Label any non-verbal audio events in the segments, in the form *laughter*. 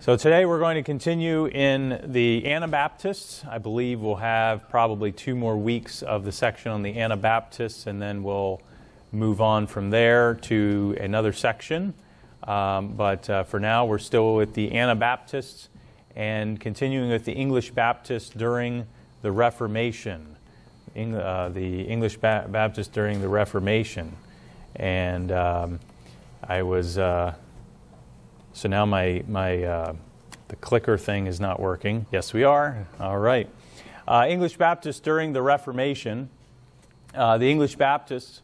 So today we're going to continue in the Anabaptists. I believe we'll have probably two more weeks of the section on the Anabaptists, and then we'll move on from there to another section. Um, but uh, for now, we're still with the Anabaptists and continuing with the English Baptists during the Reformation. Uh, the English ba- Baptists during the Reformation. And um, I was. Uh, so now my, my uh, the clicker thing is not working. Yes, we are. All right. Uh, English Baptists during the Reformation. Uh, the English Baptists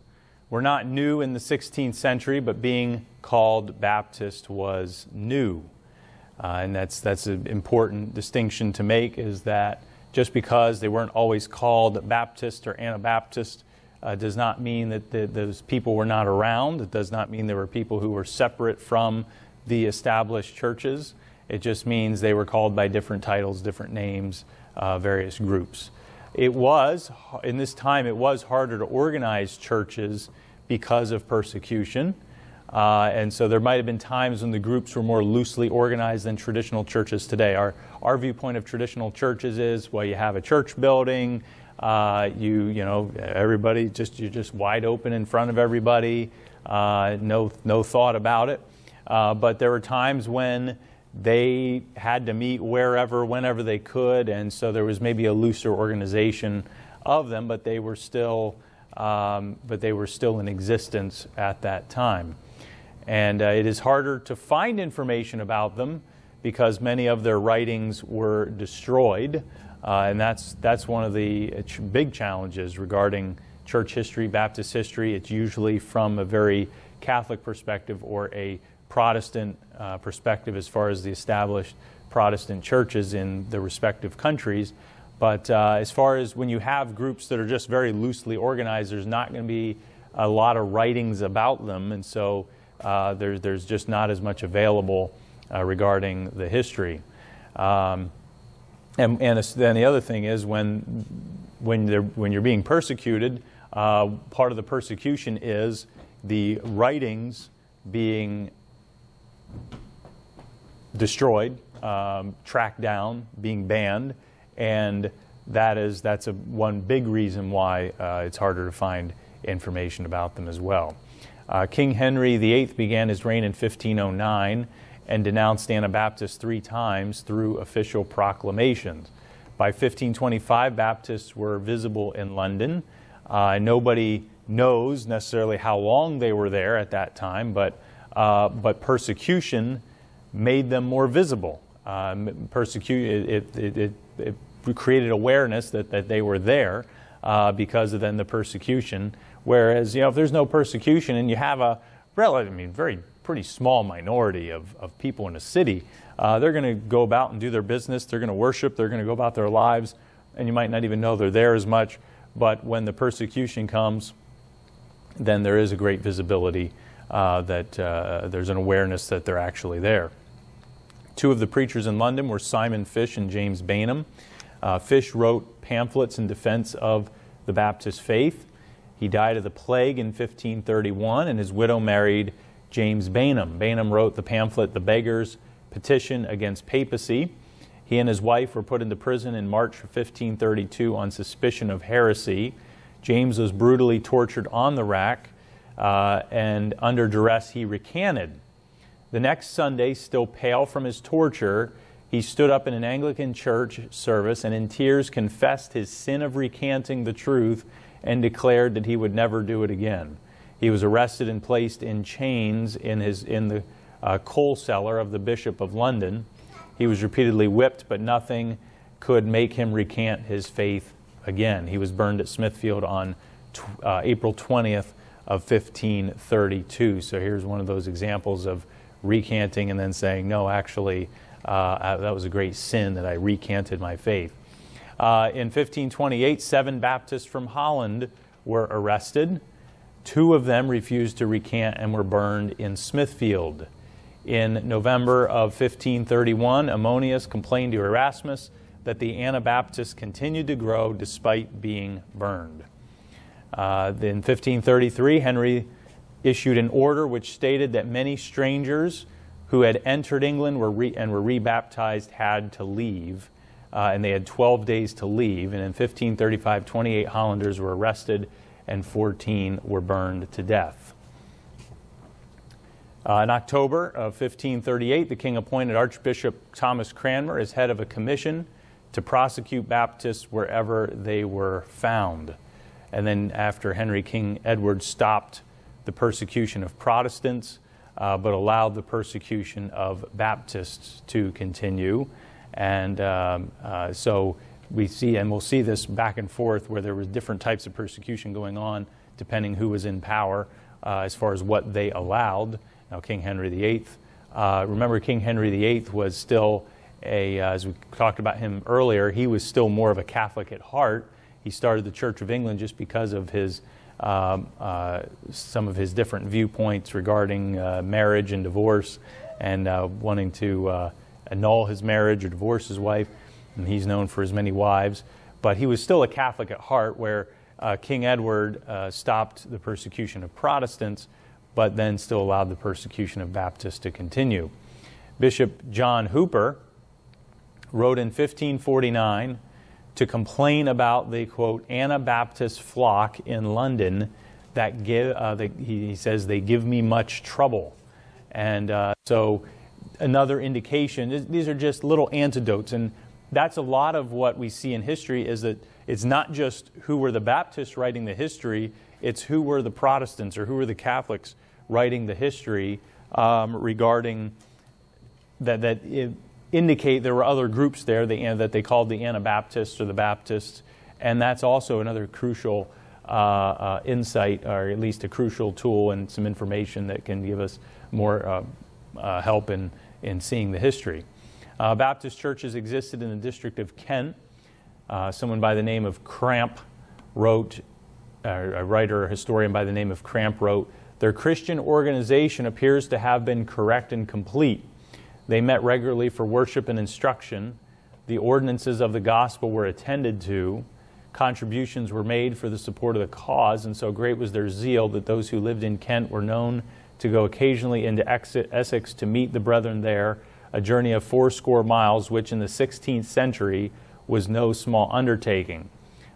were not new in the 16th century, but being called Baptist was new. Uh, and that's, that's an important distinction to make is that just because they weren't always called Baptist or Anabaptist uh, does not mean that the, those people were not around. It does not mean there were people who were separate from the established churches. It just means they were called by different titles, different names, uh, various groups. It was, in this time, it was harder to organize churches because of persecution. Uh, and so there might have been times when the groups were more loosely organized than traditional churches today. Our, our viewpoint of traditional churches is well, you have a church building, uh, you, you know, everybody just, you're just wide open in front of everybody, uh, no, no thought about it. Uh, but there were times when they had to meet wherever, whenever they could, and so there was maybe a looser organization of them, but they were still, um, but they were still in existence at that time. And uh, it is harder to find information about them because many of their writings were destroyed, uh, and that's that's one of the big challenges regarding church history, Baptist history. It's usually from a very Catholic perspective or a Protestant uh, perspective as far as the established Protestant churches in the respective countries. But uh, as far as when you have groups that are just very loosely organized, there's not going to be a lot of writings about them, and so uh, there, there's just not as much available uh, regarding the history. Um, and, and then the other thing is when when, they're when you're being persecuted, uh, part of the persecution is the writings being destroyed, um, tracked down, being banned, and that is that's a, one big reason why uh, it's harder to find information about them as well. Uh, King Henry VIII began his reign in 1509 and denounced Anabaptists three times through official proclamations. By 1525, Baptists were visible in London. Uh, nobody knows necessarily how long they were there at that time, but uh, but persecution made them more visible. Um, persecute, it, it, it, it, created awareness that, that they were there uh, because of then the persecution. Whereas, you know, if there's no persecution and you have a relative, I mean, very pretty small minority of, of people in a city, uh, they're going to go about and do their business. They're going to worship. They're going to go about their lives, and you might not even know they're there as much. But when the persecution comes, then there is a great visibility uh, that uh, there's an awareness that they're actually there. Two of the preachers in London were Simon Fish and James Bainham. Uh, Fish wrote pamphlets in defense of the Baptist faith. He died of the plague in 1531, and his widow married James Bainham. Bainham wrote the pamphlet The Beggar's Petition Against Papacy. He and his wife were put into prison in March of 1532 on suspicion of heresy. James was brutally tortured on the rack uh, and under duress he recanted. The next Sunday, still pale from his torture, he stood up in an Anglican church service and in tears confessed his sin of recanting the truth and declared that he would never do it again. He was arrested and placed in chains in, his, in the uh, coal cellar of the Bishop of London. He was repeatedly whipped, but nothing could make him recant his faith again. He was burned at Smithfield on uh, April 20th, of 1532. So here's one of those examples of recanting and then saying, no, actually, uh, that was a great sin that I recanted my faith. Uh, in 1528, seven Baptists from Holland were arrested. Two of them refused to recant and were burned in Smithfield. In November of 1531, Ammonius complained to Erasmus that the Anabaptists continued to grow despite being burned. Uh, in 1533, Henry issued an order which stated that many strangers who had entered England were re- and were rebaptized had to leave. Uh, and they had 12 days to leave. And in 1535, 28 Hollanders were arrested and 14 were burned to death. Uh, in October of 1538, the king appointed Archbishop Thomas Cranmer as head of a commission to prosecute Baptists wherever they were found. And then, after Henry King Edward stopped the persecution of Protestants, uh, but allowed the persecution of Baptists to continue. And um, uh, so we see, and we'll see this back and forth where there was different types of persecution going on depending who was in power uh, as far as what they allowed. Now, King Henry VIII, uh, remember, King Henry VIII was still a, uh, as we talked about him earlier, he was still more of a Catholic at heart. He started the Church of England just because of his um, uh, some of his different viewpoints regarding uh, marriage and divorce and uh, wanting to uh, annul his marriage or divorce his wife. And he's known for his many wives. But he was still a Catholic at heart, where uh, King Edward stopped the persecution of Protestants, but then still allowed the persecution of Baptists to continue. Bishop John Hooper wrote in 1549 to complain about the quote Anabaptist flock in London that give uh, the, he says they give me much trouble, and uh, so another indication. These are just little antidotes, and that's a lot of what we see in history. Is that it's not just who were the Baptists writing the history; it's who were the Protestants or who were the Catholics writing the history um, regarding that that. It, indicate there were other groups there that they called the Anabaptists or the Baptists, and that's also another crucial uh, uh, insight, or at least a crucial tool and some information that can give us more uh, uh help in, in seeing the history. Uh, Baptist churches existed in the district of Kent. Uh, someone by the name of Cramp wrote, a writer, a historian by the name of Cramp wrote, their Christian organization appears to have been correct and complete they met regularly for worship and instruction. The ordinances of the gospel were attended to. Contributions were made for the support of the cause, and so great was their zeal that those who lived in Kent were known to go occasionally into Essex to meet the brethren there, a journey of fourscore miles, which in the 16th century was no small undertaking.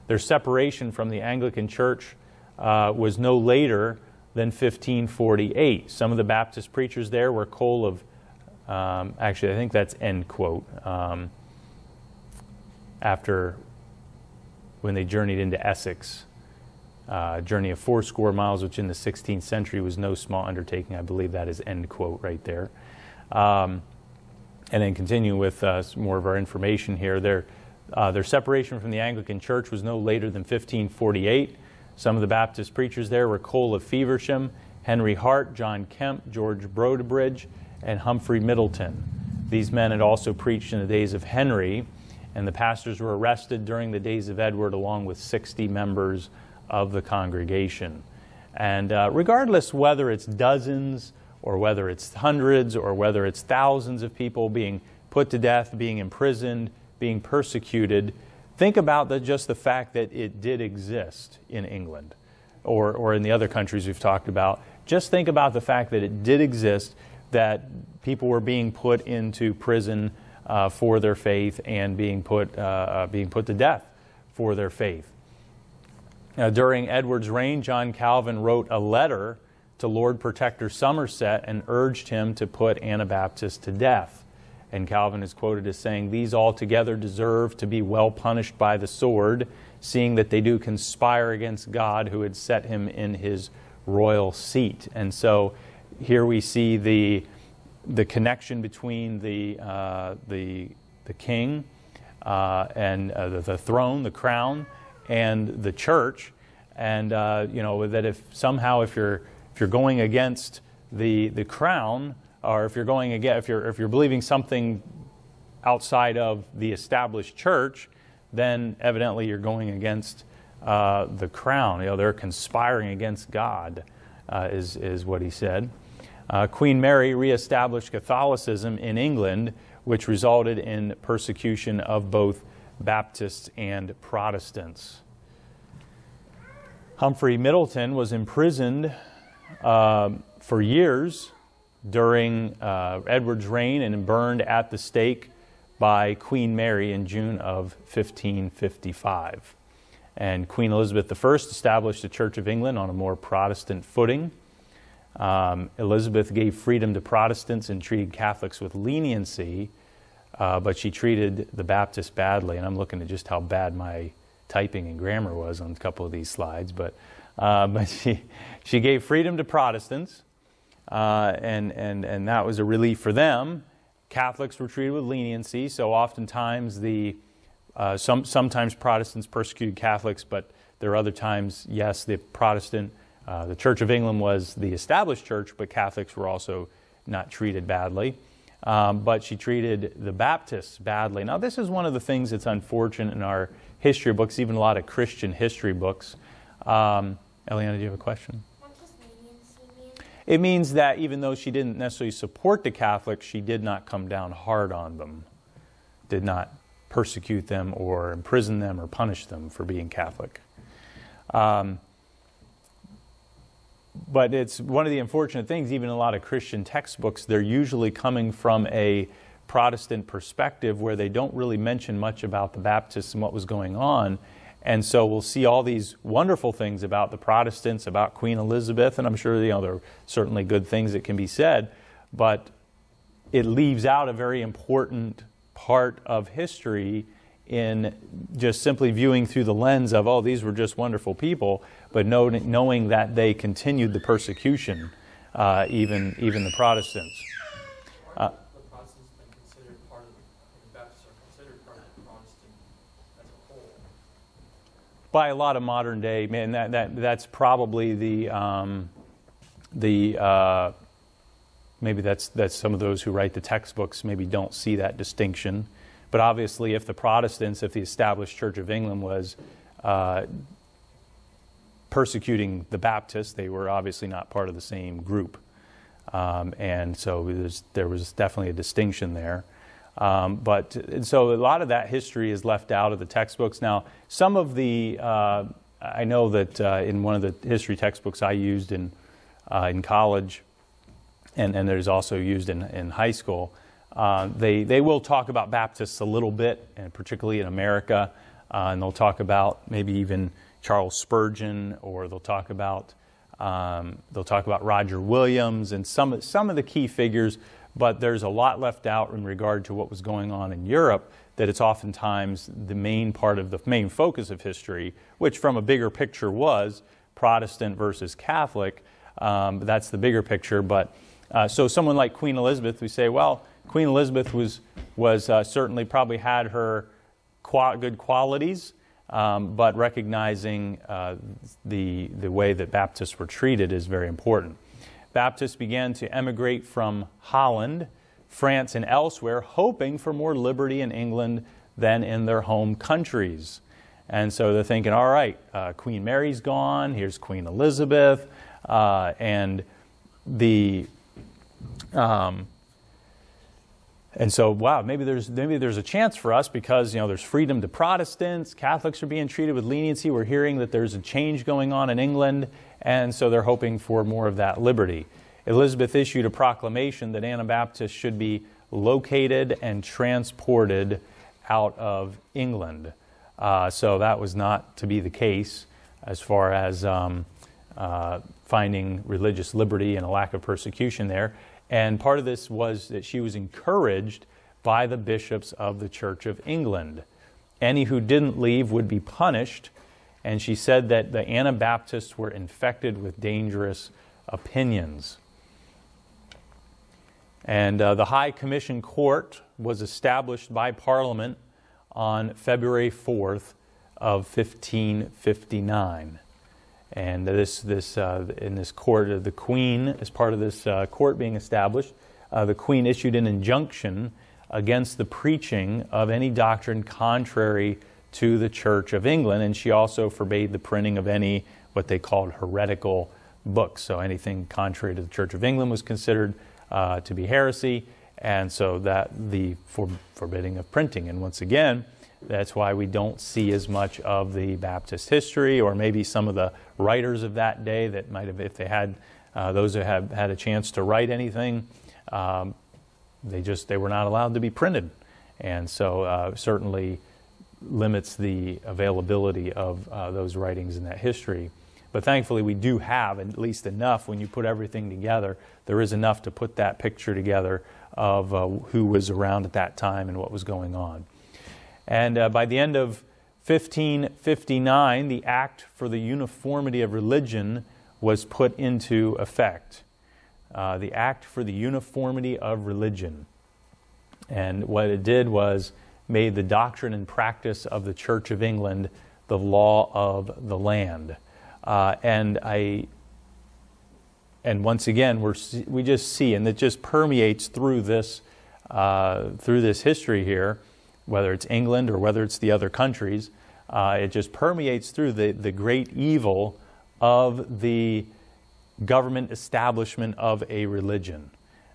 Their separation from the Anglican Church uh, was no later than 1548. Some of the Baptist preachers there were Cole of um, actually, I think that's end quote. Um, after when they journeyed into Essex, uh, journey of four score miles, which in the 16th century was no small undertaking. I believe that is end quote right there. Um, and then continue with uh, more of our information here. Their, uh, their separation from the Anglican Church was no later than 1548. Some of the Baptist preachers there were Cole of Feversham, Henry Hart, John Kemp, George Brodebridge, and Humphrey Middleton. These men had also preached in the days of Henry, and the pastors were arrested during the days of Edward, along with 60 members of the congregation. And uh, regardless whether it's dozens or whether it's hundreds or whether it's thousands of people being put to death, being imprisoned, being persecuted, think about the, just the fact that it did exist in England or, or in the other countries we've talked about. Just think about the fact that it did exist that people were being put into prison uh, for their faith and being put, uh, uh, being put to death for their faith. Now, during Edward's reign, John Calvin wrote a letter to Lord Protector Somerset and urged him to put Anabaptists to death. And Calvin is quoted as saying, These altogether deserve to be well punished by the sword, seeing that they do conspire against God who had set him in his royal seat. And so here we see the, the connection between the, uh, the, the king uh, and uh, the, the, throne, the crown, and the church. And, uh, you know, that if somehow if you're, if you're going against the, the crown, or if you're going again, if you're, if you're believing something outside of the established church, then evidently you're going against uh, the crown. You know, they're conspiring against God, uh, is, is what he said. Uh, Queen Mary reestablished Catholicism in England, which resulted in persecution of both Baptists and Protestants. Humphrey Middleton was imprisoned uh, for years during uh, Edward's reign and burned at the stake by Queen Mary in June of 1555. And Queen Elizabeth I established the Church of England on a more Protestant footing. Um, Elizabeth gave freedom to Protestants and treated Catholics with leniency, uh, but she treated the Baptists badly. And I'm looking at just how bad my typing and grammar was on a couple of these slides. But, uh, *laughs* but she, she gave freedom to Protestants, uh, and, and, and that was a relief for them. Catholics were treated with leniency, so oftentimes the uh, some, sometimes Protestants persecuted Catholics, but there are other times, yes, the Protestant, uh, the Church of England was the established church, but Catholics were also not treated badly. Um, but she treated the Baptists badly. Now, this is one of the things that's unfortunate in our history books, even a lot of Christian history books. Um, Eliana, do you have a question? It means that even though she didn't necessarily support the Catholics, she did not come down hard on them, did not persecute them or imprison them or punish them for being Catholic. Um, but it's one of the unfortunate things, even in a lot of Christian textbooks, they're usually coming from a Protestant perspective where they don't really mention much about the Baptists and what was going on. And so we'll see all these wonderful things about the Protestants, about Queen Elizabeth, and I'm sure you know, there are certainly good things that can be said, but it leaves out a very important part of history in just simply viewing through the lens of, oh, these were just wonderful people, but knowing that they continued the persecution, uh, even, even the Protestants. Uh, by a lot of modern day, man, that, that, that's probably the, um, the uh, maybe that's, that's some of those who write the textbooks maybe don't see that distinction. But obviously, if the Protestants, if the established Church of England was uh, persecuting the Baptists, they were obviously not part of the same group. Um, and so there was definitely a distinction there. Um, but so a lot of that history is left out of the textbooks. Now, some of the, uh, I know that uh, in one of the history textbooks I used in, uh, in college, and, and there's also used in, in high school, uh, they, they will talk about Baptists a little bit, and particularly in America, uh, and they'll talk about maybe even Charles Spurgeon, or they'll talk about um, they'll talk about Roger Williams and some some of the key figures but there's a lot left out in regard to what was going on in Europe that it's oftentimes the main part of the main focus of history, which from a bigger picture was Protestant versus Catholic. Um, that's the bigger picture. But uh, so someone like Queen Elizabeth, we say, well, Queen Elizabeth was was uh, certainly probably had her qua- good qualities, um, but recognizing uh, the the way that Baptists were treated is very important. Baptists began to emigrate from Holland, France, and elsewhere, hoping for more liberty in England than in their home countries. And so they're thinking, all right, uh, Queen Mary's gone, here's Queen Elizabeth, uh, and the. Um, and so, wow, maybe there's maybe there's a chance for us because you know there's freedom to Protestants, Catholics are being treated with leniency. We're hearing that there's a change going on in England, and so they're hoping for more of that liberty. Elizabeth issued a proclamation that Anabaptists should be located and transported out of England. Uh, so that was not to be the case as far as um, uh, finding religious liberty and a lack of persecution there. And part of this was that she was encouraged by the bishops of the Church of England. Any who didn't leave would be punished and she said that the Anabaptists were infected with dangerous opinions. And uh, the High Commission Court was established by Parliament on February 4th of 1559. And this, this, uh, in this court, uh, the Queen, as part of this uh, court being established, the Queen issued an injunction against the preaching of any doctrine contrary to the Church of England, and she also forbade the printing of any what they called heretical books. So anything contrary to the Church of England was considered uh, to be heresy, and so that the for, forbidding of printing. And once again, That's why we don't see as much of the Baptist history, or maybe some of the writers of that day that might have, if they had uh, those who have had a chance to write anything, um, they just they were not allowed to be printed, and so uh, certainly limits the availability of uh, those writings in that history. But thankfully, we do have at least enough when you put everything together. There is enough to put that picture together of uh, who was around at that time and what was going on. And uh, by the end of 1559, the Act for the Uniformity of Religion was put into effect. Uh, the Act for the Uniformity of Religion. And what it did was made the doctrine and practice of the Church of England the law of the land. Uh, and I, and once again, we're, we just see, and it just permeates through this, uh, through this history here, whether it's England or whether it's the other countries, uh, it just permeates through the, the great evil of the government establishment of a religion.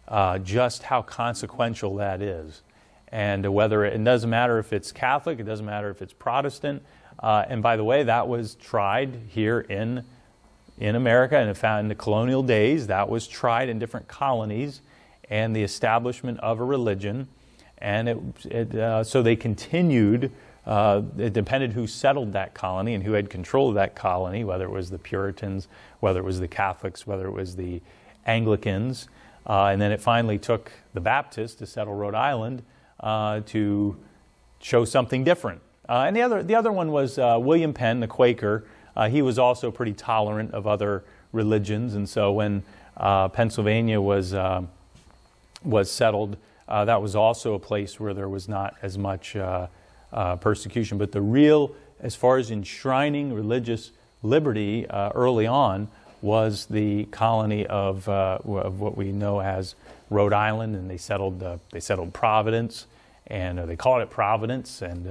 Uh, just how consequential that is. And whether it, it, doesn't matter if it's Catholic, it doesn't matter if it's Protestant. Uh, and by the way, that was tried here in, in America and in the colonial days. That was tried in different colonies and the establishment of a religion. And it, it, uh, so they continued. Uh, it depended who settled that colony and who had control of that colony, whether it was the Puritans, whether it was the Catholics, whether it was the Anglicans. Uh, and then it finally took the Baptists to settle Rhode Island uh, to show something different. Uh, and the other, the other one was uh, William Penn, the Quaker. He was also pretty tolerant of other religions. And so when Pennsylvania was, was settled, uh, that was also a place where there was not as much uh, uh, persecution. But the real, as far as enshrining religious liberty uh, early on, was the colony of, uh, of what we know as Rhode Island, and they settled uh, they settled Providence, and they called it Providence, and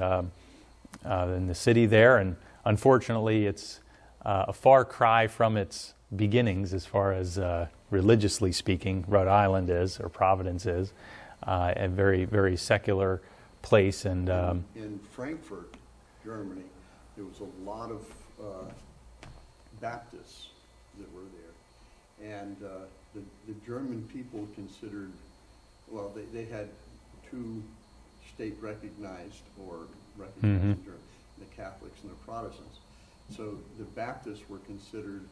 in the city there. And unfortunately, it's a far cry from its beginnings as far as religiously speaking, Rhode Island is or Providence is uh, a very, very secular place. And um, in Frankfurt, Germany, there was a lot of uh, Baptists that were there, and uh, the, the German people considered, well, they, they had two state recognized or recognized mm-hmm. German, the Catholics and the Protestants. So the Baptists were considered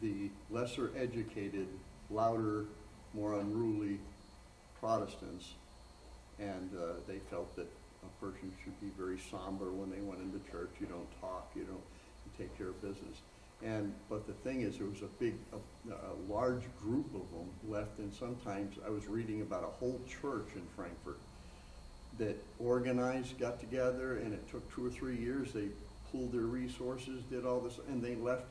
the lesser educated, louder, more unruly Protestants, and uh, they felt that a person should be very somber when they went into church. You don't talk, you don't you take care of business. And but the thing is, there was a big, a, a large group of them left, and sometimes I was reading about a whole church in Frankfurt that organized, got together, and it took two or three years. They pooled their resources, did all this, and they left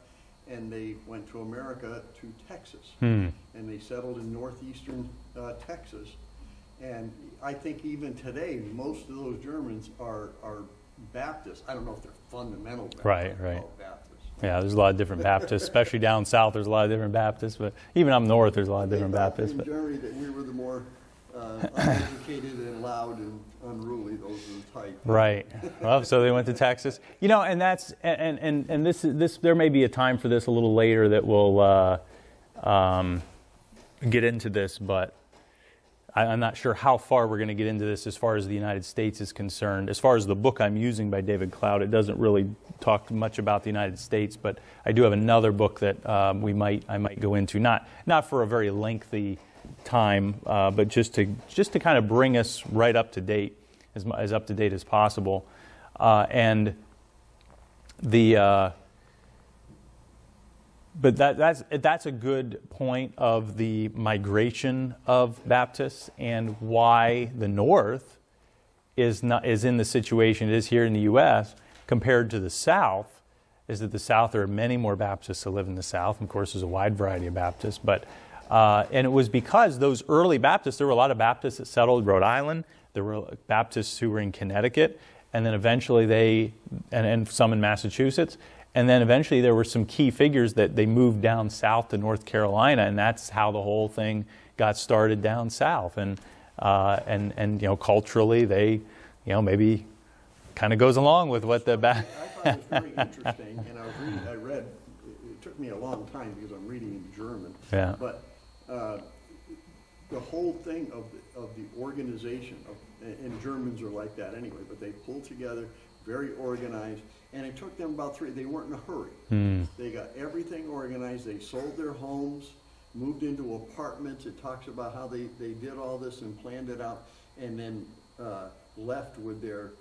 and they went to America to Texas. Hmm. And they settled in northeastern uh, Texas. And I think even today, most of those Germans are, are Baptists. I don't know if they're fundamental Baptists. Right, right. Yeah, there's a lot of different Baptists, especially down south. There's a lot of different Baptists, but even up north, there's a lot of different Baptists. In but. Germany, that we were the more uh, uneducated and loud and unruly. Those are the type. Right. Well, so they went to Texas. You know, and that's and and and this is this there may be a time for this a little later that we'll uh, um, get into this, but I'm not sure how far we're going to get into this as far as the United States is concerned. As far as the book I'm using by David Cloud, it doesn't really talk much about the United States, but I do have another book that um, we might I might go into not not for a very lengthy time, uh, but just to just to kind of bring us right up to date, as, as up to date as possible, uh, and the. Uh, but that, that's, that's a good point of the migration of Baptists and why the North is, not, is in the situation it is here in the U.S. compared to the South, is that the South, there are many more Baptists that live in the South. Of course, there's a wide variety of Baptists, but uh, and it was because those early Baptists, there were a lot of Baptists that settled Rhode Island, there were Baptists who were in Connecticut, and then eventually they, and, and some in Massachusetts, and then eventually there were some key figures that they moved down south to North Carolina, and that's how the whole thing got started down south. And, uh, and, and you know, culturally, they, you know, maybe kind of goes along with what the ba- I thought it was very interesting, and I was reading, I read, it- it took me a long time because I'm reading in German. Yeah. But uh, the whole thing of, the- of the organization, of, and- Germans are like that anyway, but they pulled together, very organized, and it took them about three, they weren't in a hurry. Hmm. They got everything organized, they sold their homes, moved into apartments, it talks about how they, they did all this and planned it out, and then, uh, left with their,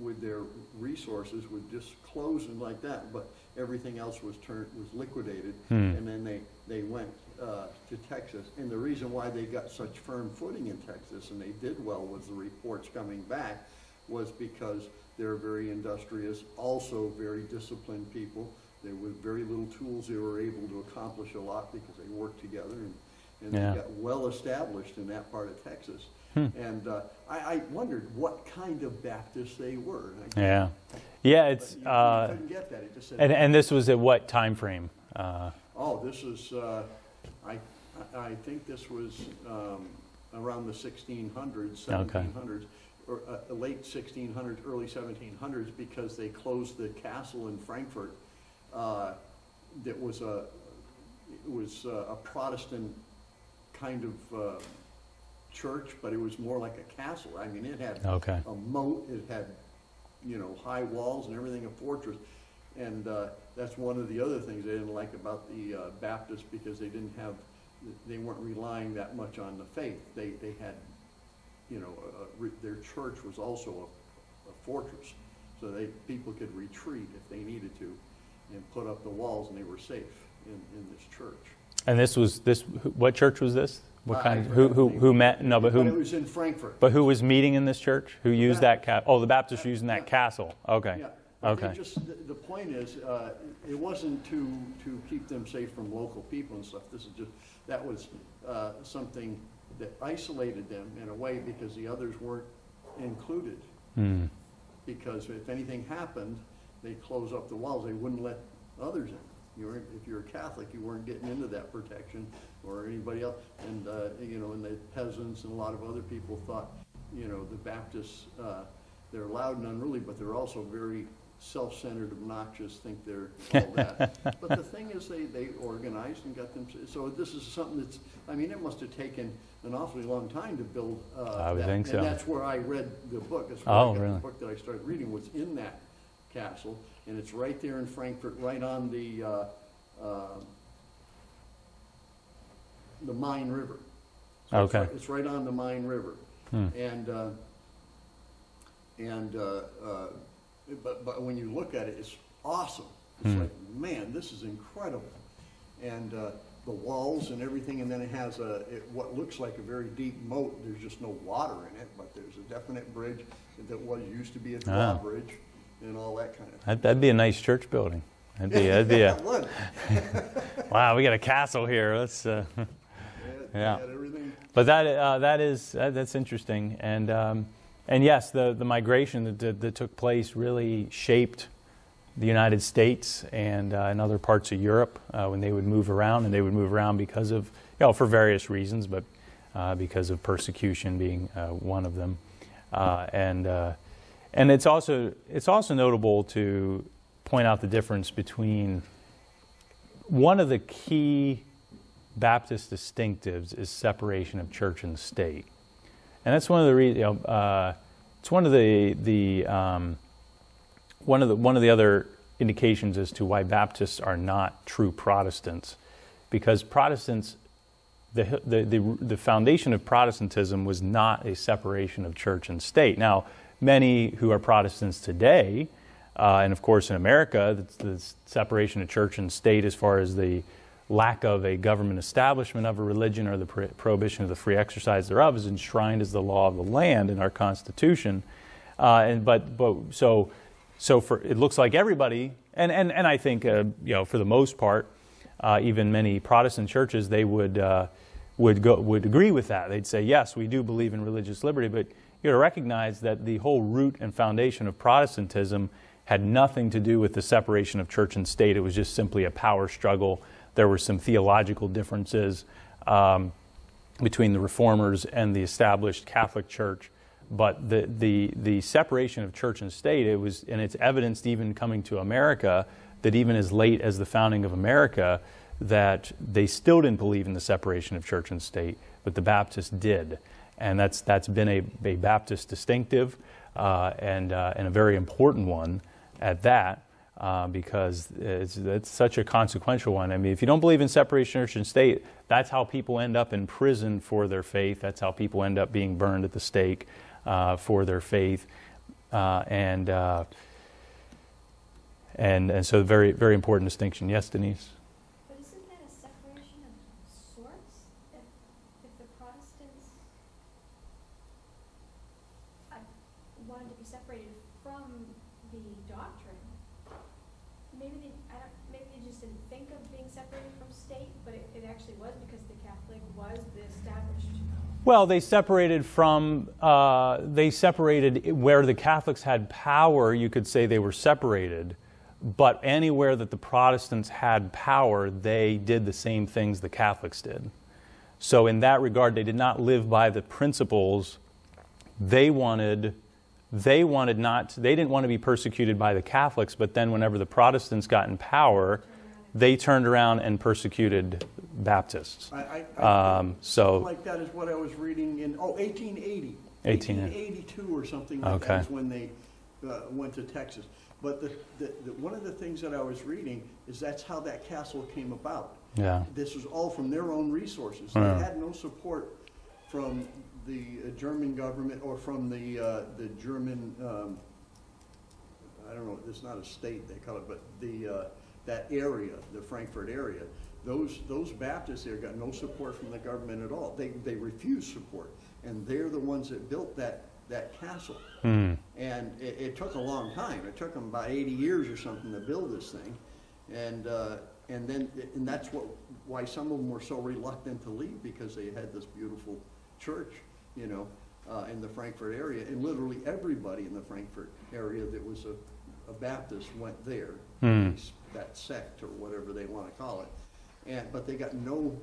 with their resources, with just clothes and like that, but everything else was turned, was liquidated. And then they, they went, uh, to Texas, and the reason why they got such firm footing in Texas, and they did well with the reports coming back, was because they're very industrious, also very disciplined people. They with very little tools, they were able to accomplish a lot because they worked together and, and Yeah. they got well established in that part of Texas. Hmm. And, uh, I, I wondered what kind of Baptists they were. Yeah. Yeah, it's, you- you uh, couldn't get that, it just said. and, and this was at what time frame? Uh, Oh, this is, uh, I, I think this was um, around the sixteen hundreds, Okay. seventeen hundreds, or uh, late sixteen hundreds, early seventeen hundreds, because they closed the castle in Frankfurt. uh, That was a, it was uh, a Protestant kind of uh, church, but it was more like a castle. I mean, it had Okay. a moat, it had, you know, high walls and everything, a fortress. And uh, that's one of the other things they didn't like about the uh, Baptists, because they didn't have, they weren't relying that much on the faith. They, they had, you know, a- a re- their church was also a, a fortress. So they, people could retreat if they needed to and put up the walls and they were safe in, in this church. and this was this. What church was this? What kind? Of, who who who met? No, but But it who? was in Frankfurt. But who was meeting in this church? Who used that cap? Oh, the Baptists using that Yeah. castle. Okay. Yeah, they Okay. just, the, the point is, uh, it wasn't to, to keep them safe from local people and stuff. This is just, that was, uh, something that isolated them in a way because the others weren't included. Hmm. Because if anything happened, they'd close up the walls. They wouldn't let others in. You weren't, if you're a Catholic, you weren't getting into that protection or anybody else. And, uh, you know, and the peasants and a lot of other people thought, you know, the Baptists, uh, they're loud and unruly, but they're also very self-centered, obnoxious, think they're all that. *laughs* But the thing is, they, they organized and got them, so this is something that's, I mean, it must have taken an awfully long time to build, uh, I would that. think so. And that's where I read the book. That's where I Oh, got the book that I started reading was in that castle, and it's right there in Frankfurt, right on the, uh, uh, the Main River. So it's Okay. right- It's right on the Main River. Hmm. And, uh, and, uh, uh, but, but when you look at it, it's awesome. It's Hmm. like, man, this is incredible. And, uh, the walls and everything, and then it has a, it, what looks like a very deep moat. There's just no water in it, but there's a definite bridge that was, used to be a Ah. drawbridge and all that kind of. That, that'd be a nice church building. That'd be. That'd be a, *laughs* wow, we got a castle here. Let's. Uh, Yeah. *laughs* But that uh, that is that, that's interesting, and um, and yes, the the migration that, that, that took place really shaped the United States and uh, and other parts of Europe uh, when they would move around, and they would move around because of you know for various reasons, but uh, because of persecution being uh, one of them, uh, and uh, and it's also it's also notable to point out the difference between one of the key Baptist distinctives is separation of church and state, and that's one of the reasons. You know, uh, it's one of the the um, one of the one of the other indications as to why Baptists are not true Protestants, because Protestants. The, the, the, the foundation of Protestantism was not a separation of church and state. Now, many who are Protestants today, uh, and of course in America, the, the separation of church and state as far as the lack of a government establishment of a religion or the pro- prohibition of the free exercise thereof is enshrined as the law of the land in our Constitution. Uh, and but but so so for it looks like everybody, and and and I think uh, you know for the most part, uh, even many Protestant churches they would uh, would go would agree with that. They'd say yes, we do believe in religious liberty, but you got to recognize that the whole root and foundation of Protestantism had nothing to do with the separation of church and state. It was just simply a power struggle. There were some theological differences um, between the reformers and the established Catholic Church But the, the, the separation of church and state, it was, and it's evidenced even coming to America, that even as late as the founding of America, that they still didn't believe in the separation of church and state, but the Baptists did. And that's, that's been a, a Baptist distinctive uh, and, uh, and a very important one at that. Uh, because it's, it's, such a consequential one. I mean, if you don't believe in separation of church and state, that's how people end up in prison for their faith. That's how people end up being burned at the stake uh, for their faith. Uh, and, uh, and, and so, very, very important distinction. Yes, Denise? Well, they just didn't think of being separated from, uh, they separated where the Catholics had power, you could say they were separated. But anywhere that the Protestants had power, they did the same things the Catholics did. So, in that regard, they did not live by the principles they wanted. They wanted not, they didn't want to be persecuted by the Catholics, but then whenever the Protestants got in power, they turned around and persecuted Baptists. I, I, um, so like that is what I was reading in oh 1880, 1882 or something like okay. that is when they uh, went to Texas. But the, the, the, one of the things that I was reading is that's how that castle came about. Yeah. This was all from their own resources. They had no support from the uh, German government or from the uh, the German. Um, I don't know. It's not a state they call it, but the uh, that area, the Frankfurt area, those, those Baptists there got no support from the government at all. They, they refused support. And they're the ones that built that, that castle. Mm. And it, it, took a long time. It took them about 80 years or something to build this thing. And, uh, and then, and that's what, why some of them were so reluctant to leave because they had this beautiful church, you know, uh, in the Frankfurt area. And literally everybody in the Frankfurt area that was a, a Baptist went there. Mm that sect or whatever they want to call it. And, but they got no,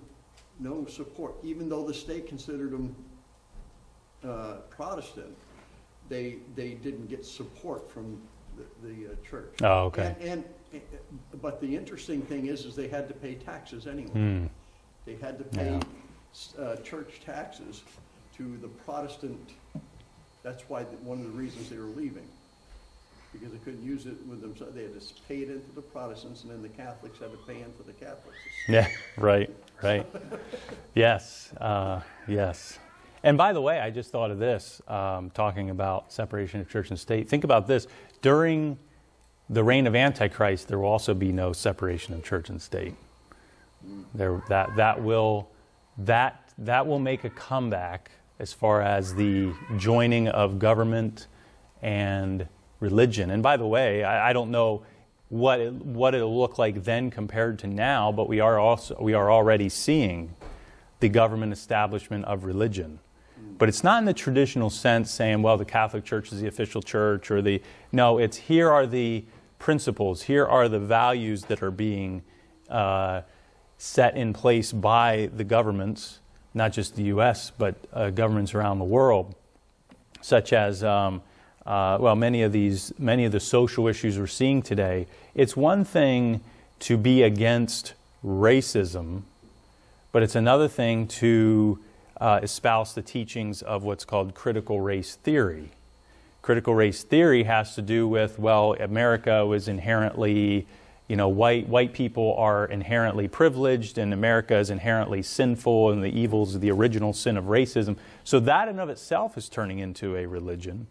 no support, even though the state considered them uh, Protestant, they, they didn't get support from the, the uh, church. Oh, okay. And, and, but the interesting thing is, is they had to pay taxes anyway. Mm. They had to pay yeah. uh, church taxes to the Protestant. That's why one of the reasons they were leaving because they couldn't use it with themselves. they had to pay it into the Protestants, and then the Catholics had to pay into the Catholics. *laughs* Yeah, right, right. yes, uh, yes. And by the way, I just thought of this, um, talking about separation of church and state. Think about this. During the reign of Antichrist, there will also be no separation of church and state. There, that, that, will, that, that will make a comeback as far as the joining of government and religion. And by the way, I, I don't know what it, what it'll look like then compared to now, but we are also we are already seeing the government establishment of religion. But it's not in the traditional sense saying, well, the Catholic Church is the official church or the no, it's here are the principles, here are the values that are being uh, set in place by the governments, not just the U.S., but uh, governments around the world, such as um, uh, well, many of these, many of the social issues we're seeing today, it's one thing to be against racism, but it's another thing to uh, espouse the teachings of what's called critical race theory. Critical race theory has to do with, well, America was inherently, you know, white, white people are inherently privileged and America is inherently sinful and the evils of the original sin of racism. So that in of itself is turning into a religion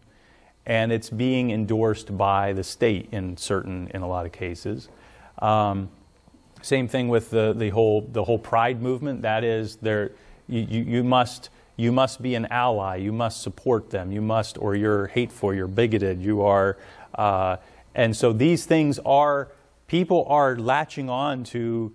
and it's being endorsed by the state in certain, in a lot of cases. Um, same thing with the, the whole the whole pride movement. That is, there you, you, must you must be an ally. You must support them. You must, or you're hateful. You're bigoted. You are, uh, and so these things are people are latching on to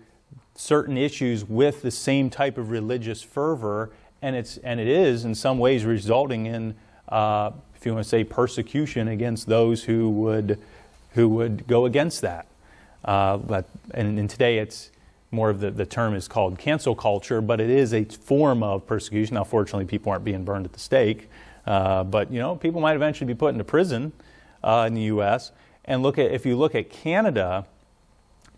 certain issues with the same type of religious fervor, and it's and it is in some ways resulting in uh, if you want to say, persecution against those who would, who would go against that. Uh, but, and, and, today it's more of the, the term is called cancel culture, but it is a form of persecution. Now, fortunately, people aren't being burned at the stake, Uh, but you know, people might eventually be put into prison uh, in the U.S. And look at if you look at Canada,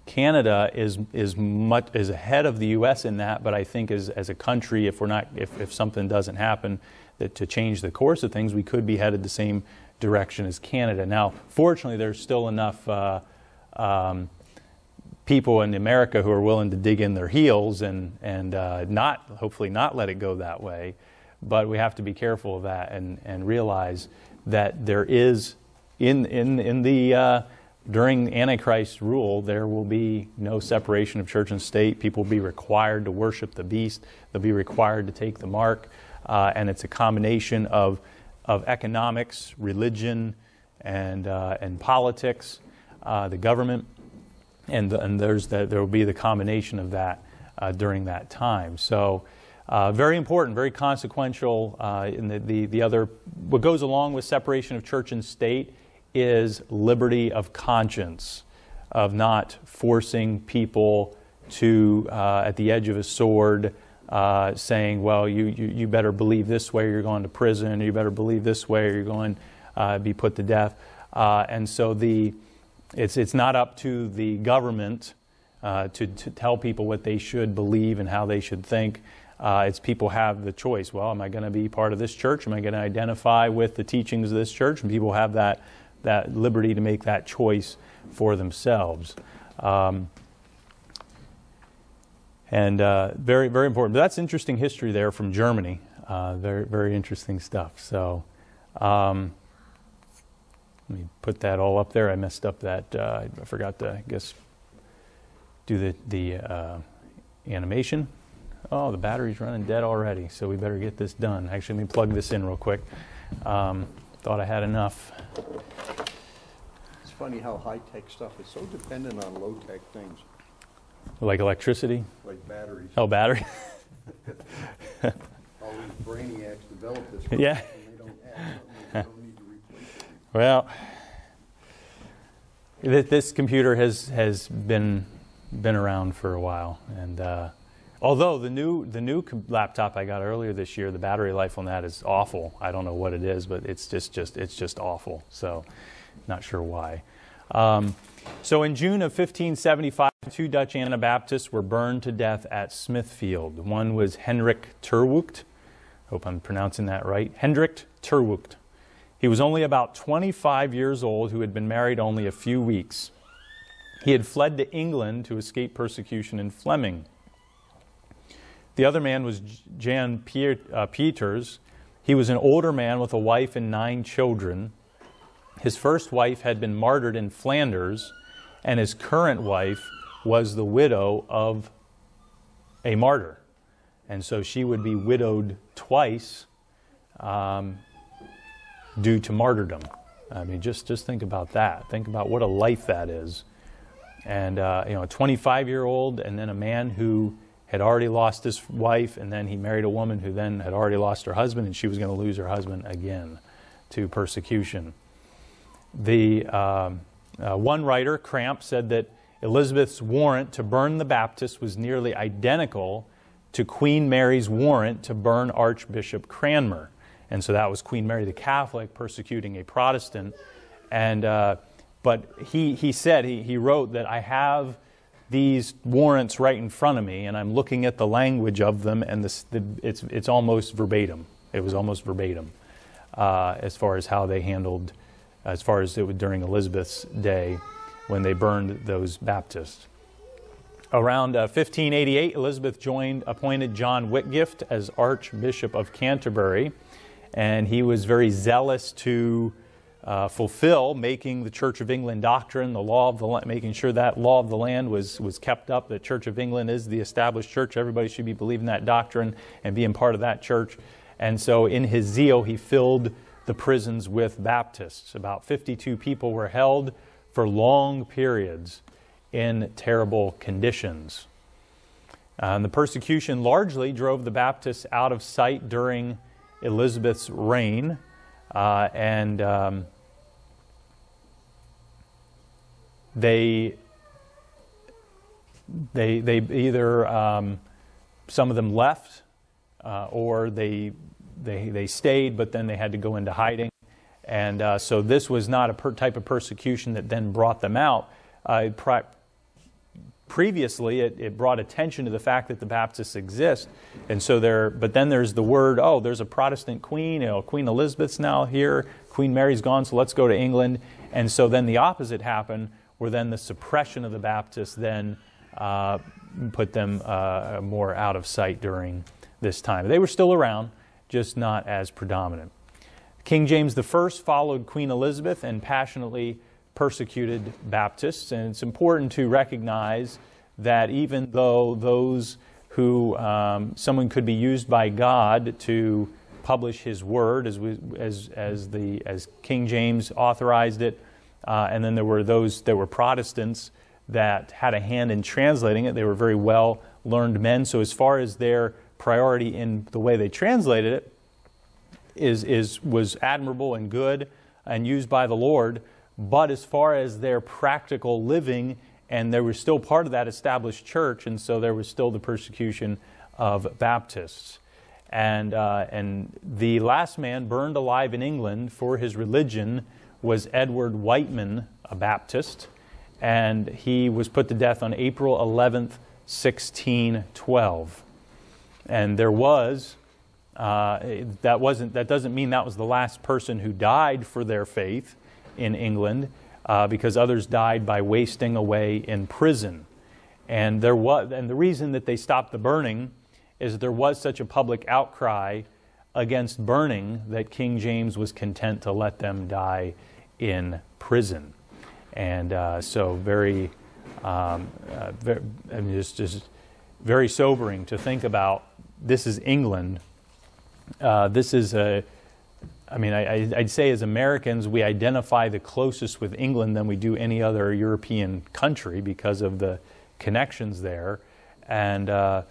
Canada is is much is ahead of the U.S. in that. But I think as as a country, if we're not if if something doesn't happen that to change the course of things, we could be headed the same direction as Canada. Now, fortunately, there's still enough. Uh, um, people in America who are willing to dig in their heels and and uh, not hopefully not let it go that way, but we have to be careful of that and and realize that there is in in in the uh, during Antichrist's rule there will be no separation of church and state. People will be required to worship the beast. They'll be required to take the mark, uh, and it's a combination of of economics, religion, and uh, and politics, uh, the government and, and there's the, there will be the combination of that uh, during that time. So, uh, very important, very consequential. Uh, in the, the, the other, what goes along with separation of church and state is liberty of conscience, of not forcing people to, uh, at the edge of a sword, uh, saying, well, you, you, you, better believe this way or you're going to prison, or you better believe this way or you're going to uh, be put to death. and so the, it's, it's not up to the government uh, to, to tell people what they should believe and how they should think. Uh, it's people have the choice. Well, am I going to be part of this church? Am I going to identify with the teachings of this church? And people have that, that liberty to make that choice for themselves. Um, and uh, very, very important. But that's interesting history there from Germany. Uh, very, very interesting stuff. So, um, let me put that all up there. I messed up that. Uh, I forgot to, I guess, do the, the uh, animation. Oh, the battery's running dead already, so we better get this done. Actually, let me plug this in real quick. Um, thought I had enough. It's funny how high-tech stuff is so dependent on low-tech things, Like electricity? like batteries. Oh, battery? *laughs* *laughs* All these brainiacs develop this. *laughs* Yeah. And they don't have don't need to replace it. Well, this computer has, has been, been around for a while. And uh, although the new, the new laptop I got earlier this year, the battery life on that is awful. I don't know what it is, but it's just, just, it's just awful. So, not sure why. Um, so, in June of 1575, two Dutch Anabaptists were burned to death at Smithfield. One was Hendrik Terwoekt. Hope I'm pronouncing that right. Hendrik Terwoekt. He was only about 25 years old, who had been married only a few weeks. He had fled to England to escape persecution in Fleming. The other man was Jan uh, Pieters. He was an older man with a wife and nine children. His first wife had been martyred in Flanders, and his current wife was the widow of a martyr. And so she would be widowed twice um, due to martyrdom. I mean, just, just think about that. Think about what a life that is. And, uh, you know, a 25 year old, and then a man who had already lost his wife, and then he married a woman who then had already lost her husband, and she was going to lose her husband again to persecution. The um, uh, one writer, Cramp, said that Elizabeth's warrant to burn the Baptist was nearly identical to Queen Mary's warrant to burn Archbishop Cranmer. And so that was Queen Mary the Catholic persecuting a Protestant. And, uh, but he, he said, he, he wrote that I have these warrants right in front of me, and I'm looking at the language of them, and this, the, it's, it's almost verbatim. It was almost verbatim uh, as far as how they handled, as far as it was during Elizabeth's day when they burned those Baptists. Around uh, 1588, Elizabeth joined, appointed John Whitgift as Archbishop of Canterbury and he was very zealous to uh, fulfill making the Church of England doctrine, the law of the land, making sure that law of the land was, was kept up. The Church of England is the established church. Everybody should be believing that doctrine and being part of that church. And so, in his zeal, he filled the prisons with Baptists. About 52 people were held for long periods in terrible conditions. Uh, and the persecution largely drove the Baptists out of sight during Elizabeth's reign, uh, and um, they they they either um, some of them left uh, or they they, they stayed, but then they had to go into hiding. And uh, so this was not a per- type of persecution that then brought them out. Uh, pri- previously, it, it, brought attention to the fact that the Baptists exist. And so there, but then there's the word, oh, there's a Protestant queen. You know, queen Elizabeth's now here. Queen Mary's gone, so let's go to England. And so then the opposite happened, where then the suppression of the Baptists then uh, put them uh, more out of sight during this time. They were still around, just not as predominant. King James I followed Queen Elizabeth and passionately persecuted Baptists. And it's important to recognize that even though those who, um, someone could be used by God to publish his word as, we, as, as, the, as King James authorized it, uh, and then there were those that were Protestants that had a hand in translating it. They were very well learned men. So, as far as their priority in the way they translated it, is, is, was admirable and good and used by the Lord. But as far as their practical living, and they were still part of that established church, and so there was still the persecution of Baptists. And, uh, and the last man burned alive in England for his religion was Edward Wightman, a Baptist and he was put to death on April 11th, 1612. And there was, uh, that, wasn't, that doesn't mean that was the last person who died for their faith in England, uh, because others died by wasting away in prison. And, there was, and the reason that they stopped the burning is that there was such a public outcry against burning that King James was content to let them die in prison. And uh, so, very, um, uh, very I mean, just, just very sobering to think about. This is England. Uh, this is a, I mean, I, I'd say as Americans, we identify the closest with England than we do any other European country because of the connections there. And, uh,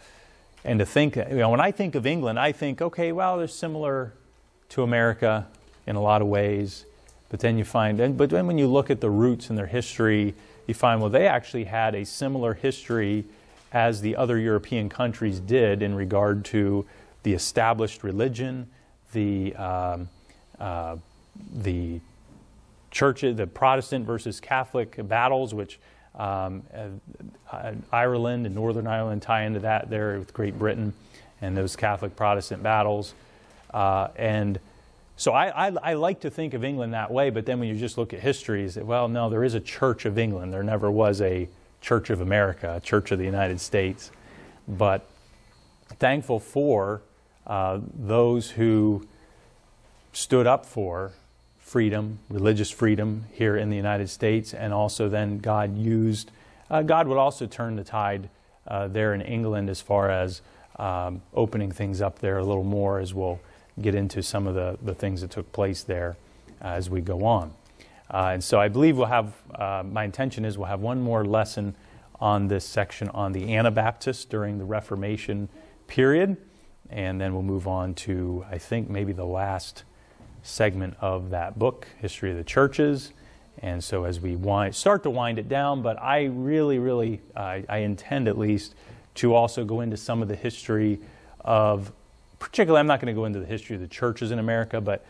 and to think, you know, when I think of England, I think, okay, well, they're similar to America in a lot of ways. But then you find, and, but then when you look at the roots and their history, you find, well, they actually had a similar history as the other European countries did in regard to the established religion, the, um, uh, the church, the Protestant versus Catholic battles, which um, uh, Ireland and Northern Ireland tie into that there with Great Britain and those Catholic Protestant battles. Uh, and so I, I, I, like to think of England that way, but then when you just look at history, you say, well, no, there is a Church of England. There never was a Church of America, a Church of the United States. But thankful for uh, those who stood up for freedom, religious freedom here in the United States, and also then God used, uh, God would also turn the tide uh, there in England as far as um, opening things up there a little more, as we'll get into some of the, the things that took place there uh, as we go on. Uh, and so I believe we'll have, uh, my intention is we'll have one more lesson on this section on the Anabaptists during the Reformation period. And then we'll move on to, I think, maybe the last segment of that book, History of the Churches. And so as we wind, start to wind it down, but I really, really, uh, I intend at least to also go into some of the history of particularly, I'm not going to go into the history of the churches in America, but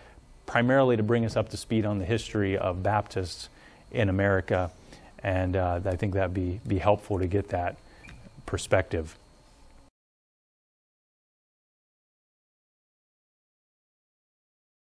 primarily to bring us up to speed on the history of Baptists in America. And uh, I think that'd be, be helpful to get that perspective.